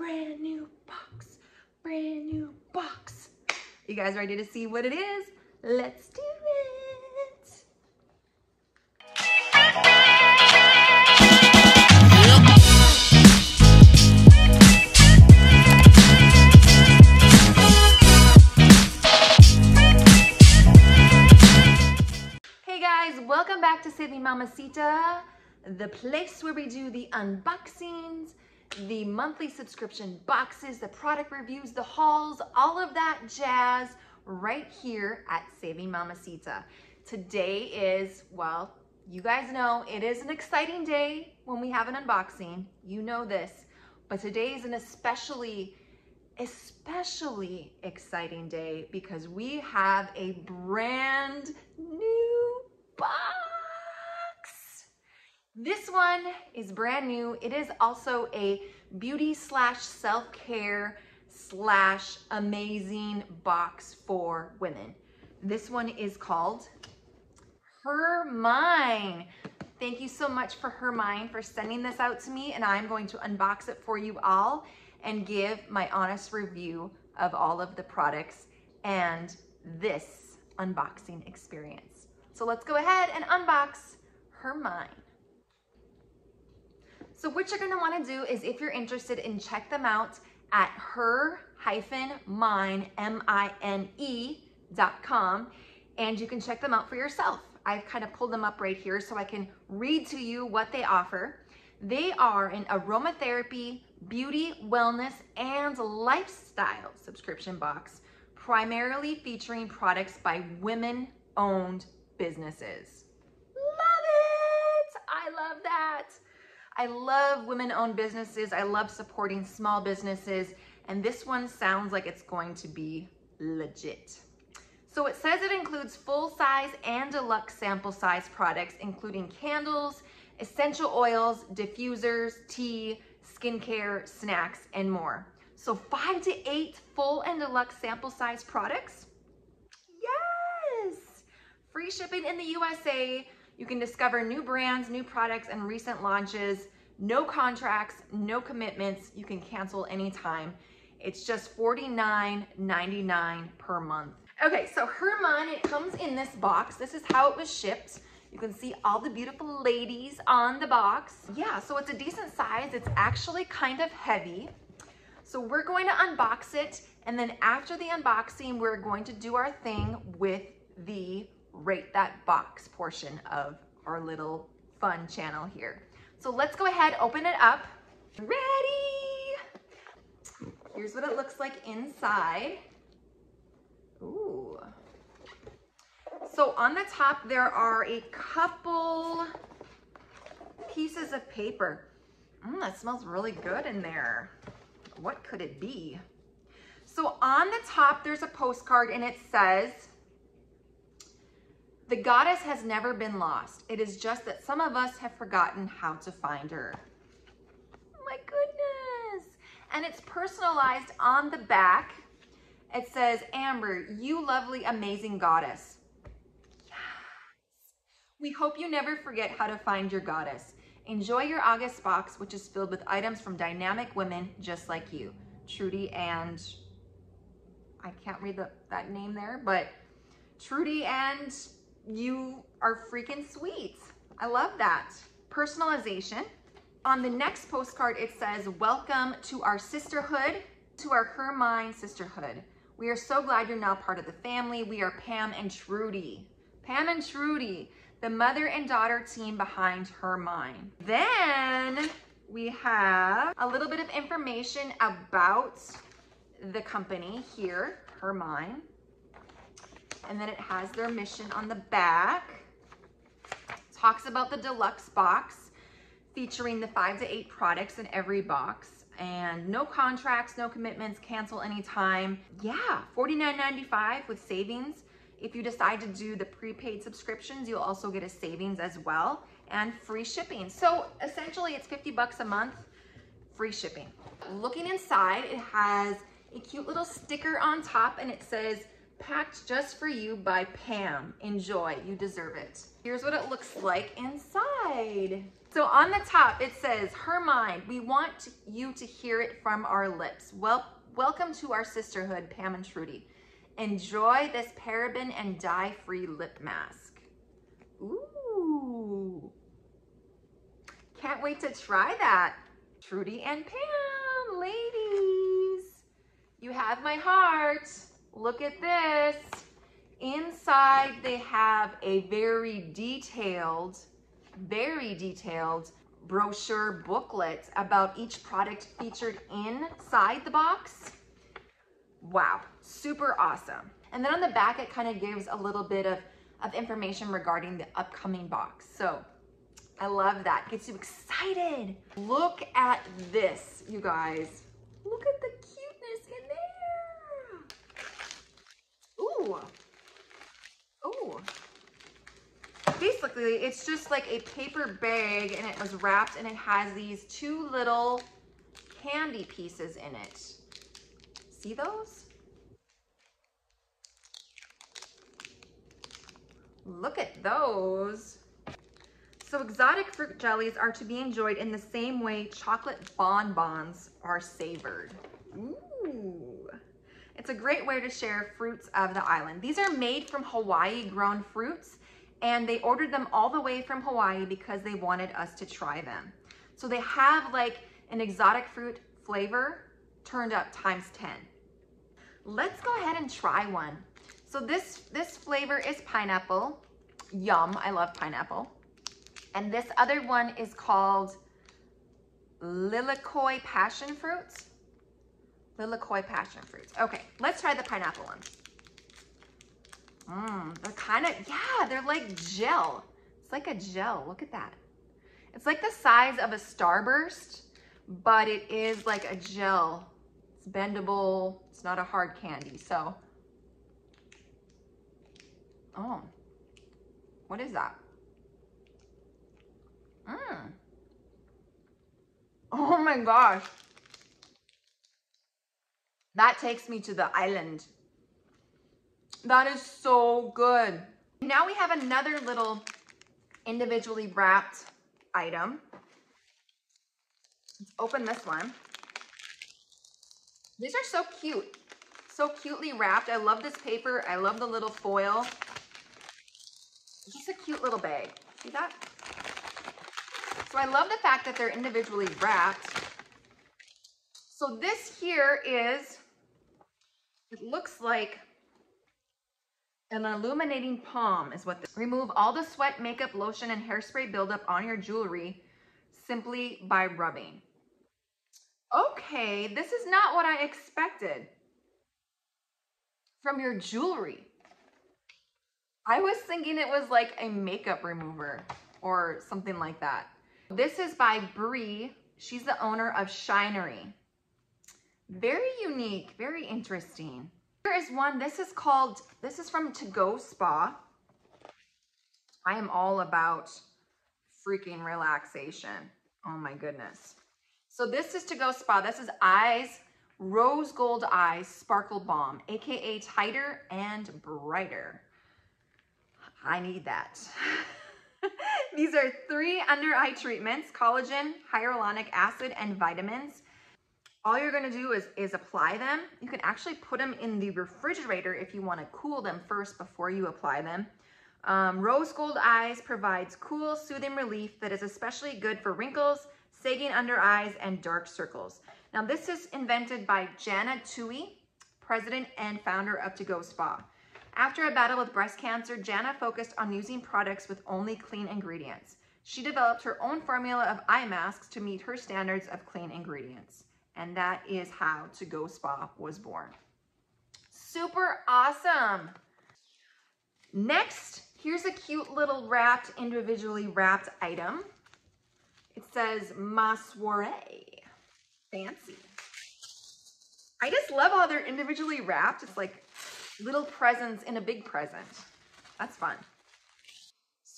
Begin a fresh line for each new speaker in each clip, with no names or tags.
brand new box, brand new box. You guys ready to see what it is? Let's do it. Hey guys, welcome back to Saving Mamasita, the place where we do the unboxings, the monthly subscription boxes, the product reviews, the hauls, all of that jazz right here at Saving Mamasita. Today is, well, you guys know it is an exciting day when we have an unboxing. You know this, but today is an especially especially exciting day because we have a brand new box. This one is brand new. It is also a beauty slash self-care slash amazing box for women. This one is called Her Mine. Thank you so much for Her Mine for sending this out to me and I'm going to unbox it for you all and give my honest review of all of the products and this unboxing experience. So let's go ahead and unbox Her Mine. So what you're gonna wanna do is if you're interested in check them out at her-mine, M-I-N-E and you can check them out for yourself. I've kind of pulled them up right here so I can read to you what they offer. They are an aromatherapy, beauty, wellness, and lifestyle subscription box, primarily featuring products by women-owned businesses. Love it! I love that. I love women-owned businesses. I love supporting small businesses, and this one sounds like it's going to be legit. So it says it includes full-size and deluxe sample size products, including candles, essential oils, diffusers, tea, skincare, snacks, and more. So five to eight full and deluxe sample size products. Yes! Free shipping in the USA. You can discover new brands, new products, and recent launches. No contracts, no commitments. You can cancel anytime. It's just $49.99 per month. Okay, so Her Mine, it comes in this box. This is how it was shipped. You can see all the beautiful ladies on the box. Yeah, so it's a decent size. It's actually kind of heavy. So we're going to unbox it. And then after the unboxing, we're going to do our thing with the rate that box portion of our little fun channel here. So let's go ahead, open it up. Ready? Here's what it looks like inside. Ooh. So on the top, there are a couple pieces of paper. Mm, that smells really good in there. What could it be? So on the top, there's a postcard and it says, the goddess has never been lost. It is just that some of us have forgotten how to find her. Oh my goodness. And it's personalized on the back. It says, Amber, you lovely, amazing goddess. Yes. We hope you never forget how to find your goddess. Enjoy your August box, which is filled with items from dynamic women just like you. Trudy and, I can't read the, that name there, but Trudy and you are freaking sweet. I love that. Personalization. On the next postcard, it says, welcome to our sisterhood, to our Her Mine sisterhood. We are so glad you're now part of the family. We are Pam and Trudy. Pam and Trudy, the mother and daughter team behind Her Mine. Then we have a little bit of information about the company here, Her Mine. And then it has their mission on the back. Talks about the deluxe box featuring the five to eight products in every box and no contracts, no commitments, cancel anytime. Yeah, $49.95 with savings. If you decide to do the prepaid subscriptions, you'll also get a savings as well and free shipping. So essentially it's 50 bucks a month, free shipping. Looking inside, it has a cute little sticker on top and it says packed just for you by Pam. Enjoy, you deserve it. Here's what it looks like inside. So on the top, it says, Her Mine, we want you to hear it from our lips. Well, welcome to our sisterhood, Pam and Trudy. Enjoy this paraben and dye-free lip mask. Ooh. Can't wait to try that. Trudy and Pam, ladies, you have my heart. Look at this. Inside, they have a very detailed, very detailed brochure booklet about each product featured inside the box. Wow, super awesome. And then on the back, it kind of gives a little bit of, of information regarding the upcoming box. So I love that. Gets you excited. Look at this, you guys. Look at the cuteness in there. Ooh. Basically, it's just like a paper bag and it was wrapped and it has these two little candy pieces in it. See those? Look at those. So exotic fruit jellies are to be enjoyed in the same way chocolate bonbons are savored. Ooh. It's a great way to share fruits of the island. These are made from Hawaii grown fruits and they ordered them all the way from Hawaii because they wanted us to try them. So they have like an exotic fruit flavor turned up times 10. Let's go ahead and try one. So this, this flavor is pineapple. Yum, I love pineapple. And this other one is called Lilikoi passion fruits. Lilikoi passion fruits. Okay, let's try the pineapple one. Mmm, they're kind of, yeah, they're like gel. It's like a gel, look at that. It's like the size of a Starburst, but it is like a gel. It's bendable, it's not a hard candy, so. Oh, what is that? Mm. Oh my gosh. That takes me to the island. That is so good. Now we have another little individually wrapped item. Let's open this one. These are so cute. So cutely wrapped. I love this paper. I love the little foil. Just a cute little bag. See that? So I love the fact that they're individually wrapped. So this here is, it looks like an illuminating palm is what this, remove all the sweat, makeup, lotion, and hairspray buildup on your jewelry simply by rubbing. Okay, this is not what I expected from your jewelry. I was thinking it was like a makeup remover or something like that. This is by Bree. She's the owner of Shinery. Very unique, very interesting. Here is one, this is called, this is from To Go Spa. I am all about freaking relaxation. Oh my goodness. So this is To Go Spa. This is Eyes, Rose Gold Eyes Sparkle Balm, AKA Tighter and Brighter. I need that. These are three under eye treatments, collagen, hyaluronic acid, and vitamins. All you're gonna do is, is apply them. You can actually put them in the refrigerator if you wanna cool them first before you apply them. Um, Rose Gold Eyes provides cool, soothing relief that is especially good for wrinkles, sagging under eyes, and dark circles. Now this is invented by Jana Tui, president and founder of To Go Spa. After a battle with breast cancer, Jana focused on using products with only clean ingredients. She developed her own formula of eye masks to meet her standards of clean ingredients. And that is how To Go Spa was born. Super awesome. Next, here's a cute little wrapped, individually wrapped item. It says Ma Soiree. Fancy. I just love how they're individually wrapped. It's like little presents in a big present. That's fun.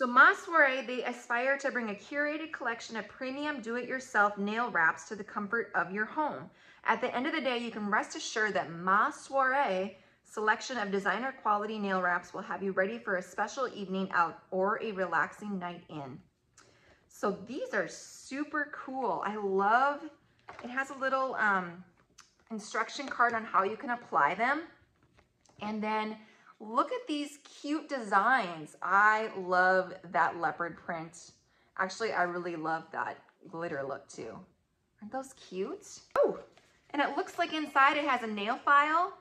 So Ma Soiree, they aspire to bring a curated collection of premium do-it-yourself nail wraps to the comfort of your home. At the end of the day, you can rest assured that Ma Soiree selection of designer quality nail wraps will have you ready for a special evening out or a relaxing night in. So these are super cool. I love, it has a little um, instruction card on how you can apply them. And then look at these cute designs. I love that leopard print. Actually, I really love that glitter look too. Aren't those cute? Oh, and it looks like inside it has a nail file.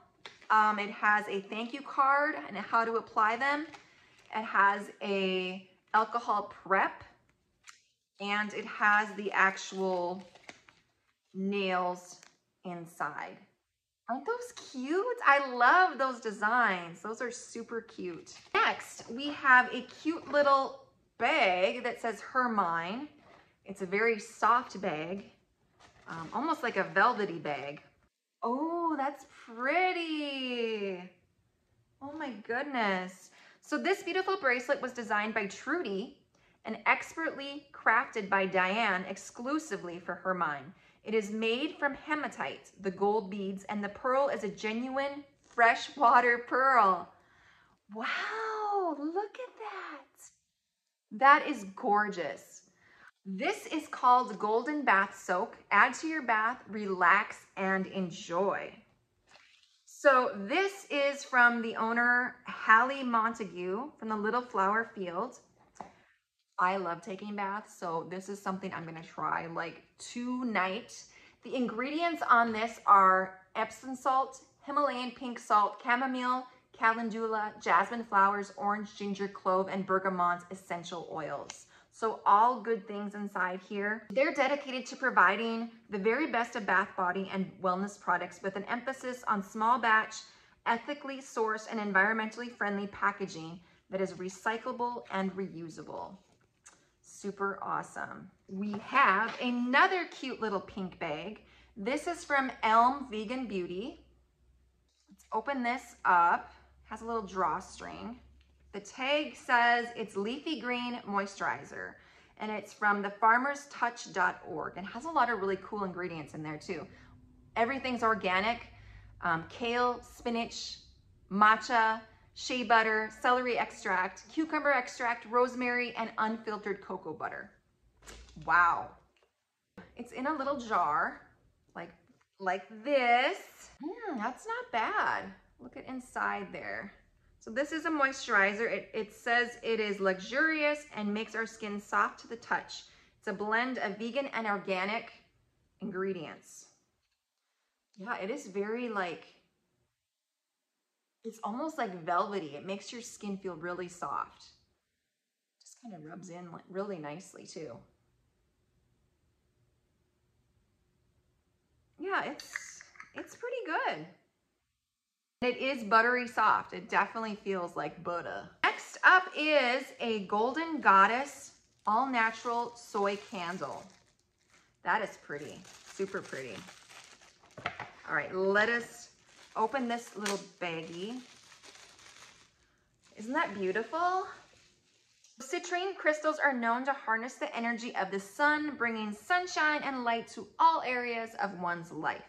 Um, it has a thank you card and how to apply them. It has a alcohol prep and it has the actual nails inside. Aren't those cute? I love those designs. Those are super cute. Next, we have a cute little bag that says Her Mine. It's a very soft bag, um, almost like a velvety bag. Oh, that's pretty. Oh my goodness. So this beautiful bracelet was designed by Trudy and expertly crafted by Diane exclusively for Her Mine. It is made from hematite, the gold beads, and the pearl is a genuine freshwater pearl. Wow, look at that. That is gorgeous. This is called Golden Bath Soak. Add to your bath, relax, and enjoy. So this is from the owner, Hallie Montague from the Little Flower Field. I love taking baths, so this is something I'm gonna try like tonight. The ingredients on this are Epsom salt, Himalayan pink salt, chamomile, calendula, jasmine flowers, orange, ginger, clove, and bergamot essential oils. So all good things inside here. They're dedicated to providing the very best of bath body and wellness products with an emphasis on small batch, ethically sourced and environmentally friendly packaging that is recyclable and reusable super awesome. We have another cute little pink bag. This is from Elm Vegan Beauty. Let's open this up. Has a little drawstring. The tag says it's leafy green moisturizer and it's from thefarmerstouch.org and has a lot of really cool ingredients in there too. Everything's organic, um, kale, spinach, matcha, shea butter, celery extract, cucumber extract, rosemary, and unfiltered cocoa butter. Wow. It's in a little jar, like, like this. Mm, that's not bad. Look at inside there. So this is a moisturizer. It, it says it is luxurious and makes our skin soft to the touch. It's a blend of vegan and organic ingredients. Yeah, it is very like it's almost like velvety. It makes your skin feel really soft. Just kind of rubs in really nicely too. Yeah, it's, it's pretty good. It is buttery soft. It definitely feels like butter. Next up is a Golden Goddess all natural soy candle. That is pretty, super pretty. All right, let us open this little baggie. Isn't that beautiful? Citrine crystals are known to harness the energy of the sun, bringing sunshine and light to all areas of one's life.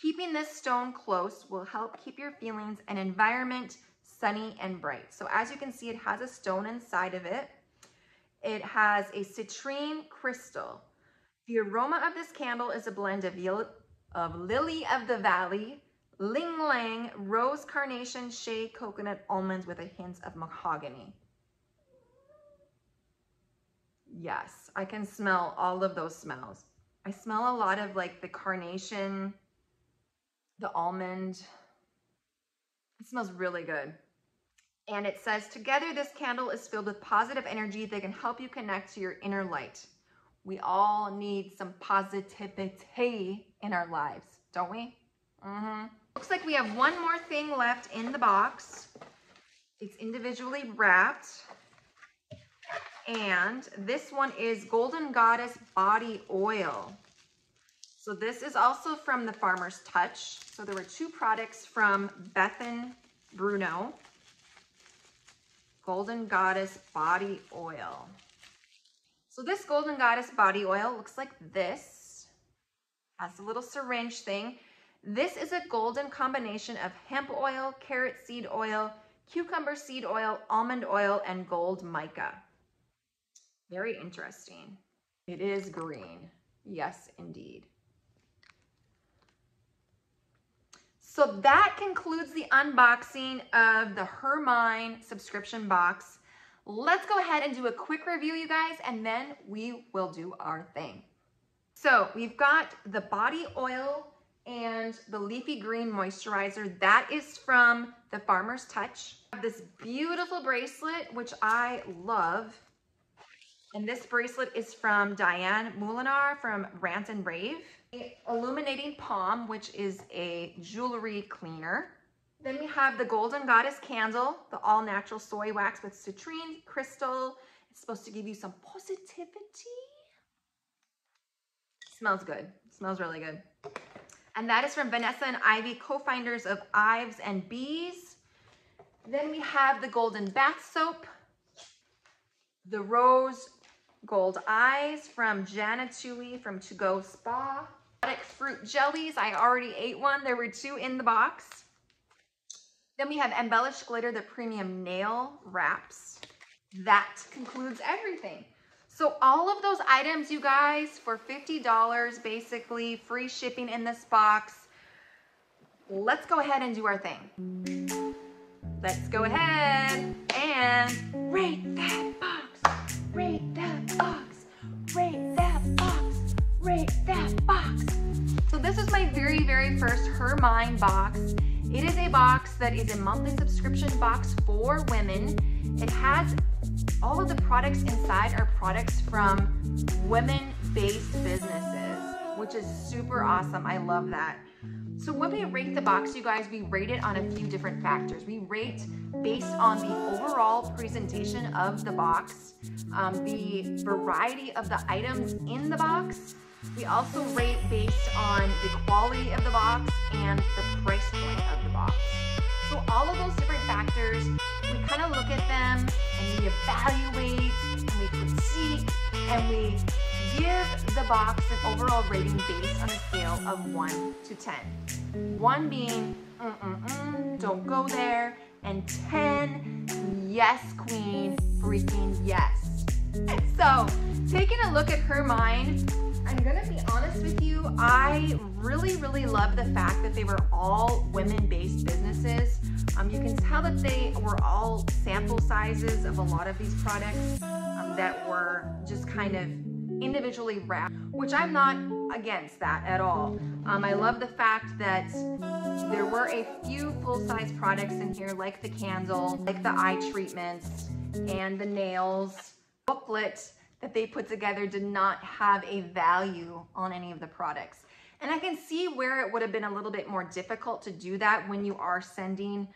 Keeping this stone close will help keep your feelings and environment sunny and bright. So as you can see, it has a stone inside of it. It has a citrine crystal. The aroma of this candle is a blend of, of lily of the valley, Ling Lang Rose Carnation Shea Coconut Almonds with a hint of mahogany. Yes, I can smell all of those smells. I smell a lot of like the carnation, the almond. It smells really good. And it says, together this candle is filled with positive energy that can help you connect to your inner light. We all need some positivity in our lives, don't we? Mm-hmm. Looks like we have one more thing left in the box. It's individually wrapped. And this one is Golden Goddess Body Oil. So this is also from the Farmer's Touch. So there were two products from Bethan Bruno. Golden Goddess Body Oil. So this Golden Goddess Body Oil looks like this. Has a little syringe thing. This is a golden combination of hemp oil, carrot seed oil, cucumber seed oil, almond oil, and gold mica. Very interesting. It is green. Yes, indeed. So that concludes the unboxing of the Her Mine subscription box. Let's go ahead and do a quick review, you guys, and then we will do our thing. So we've got the body oil and the leafy green moisturizer. That is from the Farmer's Touch. This beautiful bracelet, which I love. And this bracelet is from Diane Moulinar from Rant and Rave. Illuminating Palm, which is a jewelry cleaner. Then we have the Golden Goddess Candle, the all natural soy wax with citrine crystal. It's supposed to give you some positivity. Smells good. Smells really good. And that is from Vanessa and Ivy, co-founders of Ives and Bees. Then we have the Golden Bath Soap, the Rose Gold Eyes from Jana Tui from To Go Spa. Fruit Jellies, I already ate one. There were two in the box. Then we have Embellished Glitter, the premium nail wraps. That concludes everything. So all of those items, you guys, for $50, basically free shipping in this box. Let's go ahead and do our thing. Let's go ahead and rate that box, rate that box, rate that box, rate that box. So this is my very, very first Her Mine box. It is a box that is a monthly subscription box for women. It has all of the products inside are products from women-based businesses, which is super awesome. I love that. So when we rate the box, you guys, we rate it on a few different factors. We rate based on the overall presentation of the box, um, the variety of the items in the box. We also rate based on the quality of the box and the price point of the box. So all of those different factors, we kind of look at them and we evaluate and we critique and we give the box an overall rating based on a scale of 1 to 10. 1 being, mm -mm -mm, don't go there, and 10, yes queen, freaking yes. So, taking a look at Her Mine, I'm gonna be honest with you, I really, really love the fact that they were all women-based businesses. Um, you can tell that they were all sample sizes of a lot of these products um, that were just kind of individually wrapped, which I'm not against that at all. Um, I love the fact that there were a few full-size products in here, like the candle, like the eye treatments, and the nails. Booklet that they put together did not have a value on any of the products. And I can see where it would have been a little bit more difficult to do that when you are sending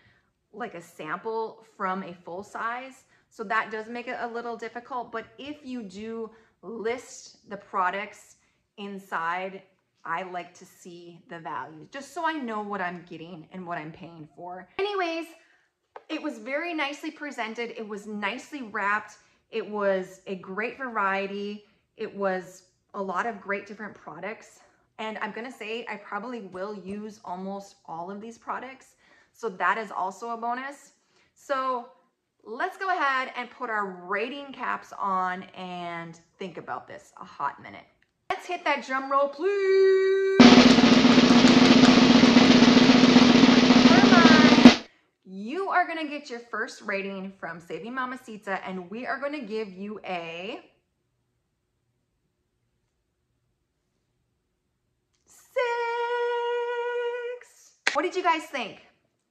like a sample from a full size. So that does make it a little difficult. But if you do list the products inside, I like to see the value just so I know what I'm getting and what I'm paying for. Anyways, it was very nicely presented. It was nicely wrapped. It was a great variety. It was a lot of great different products. And I'm gonna say I probably will use almost all of these products. So that is also a bonus. So let's go ahead and put our rating caps on and think about this a hot minute. Let's hit that drum roll, please. You are gonna get your first rating from Saving Mamasita and we are gonna give you a six. What did you guys think?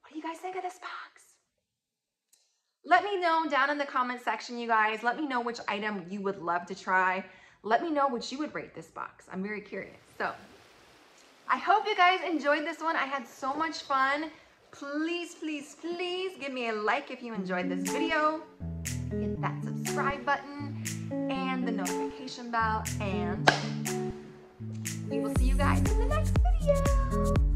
What do you guys think of this box? Let me know down in the comment section, you guys. Let me know which item you would love to try. Let me know what you would rate this box. I'm very curious. So I hope you guys enjoyed this one. I had so much fun. Please, please, please give me a like if you enjoyed this video. Hit that subscribe button and the notification bell and we will see you guys in the next video.